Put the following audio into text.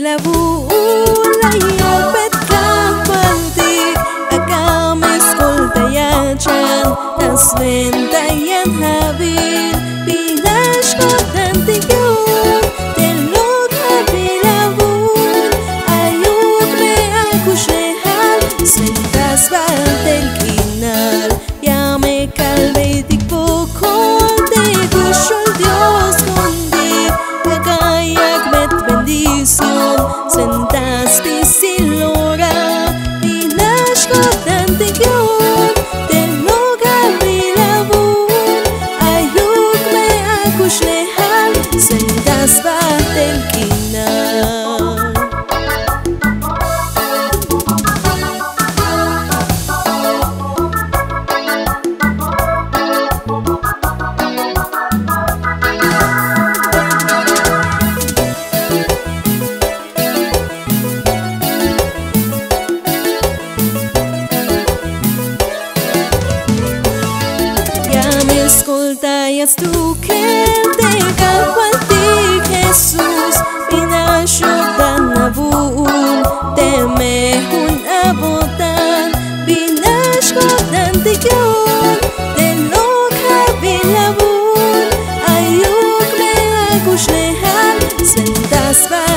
Bila buulay pagkapanti Agamis kultayacan Tas nintayan habil Ascultă-i tu cântega al tine, Jesús, vine a ajuda na bun, teme un abotan, vine a ajuda de ghiun, de loca vila bun, me la cușnehan, sunt asfalt.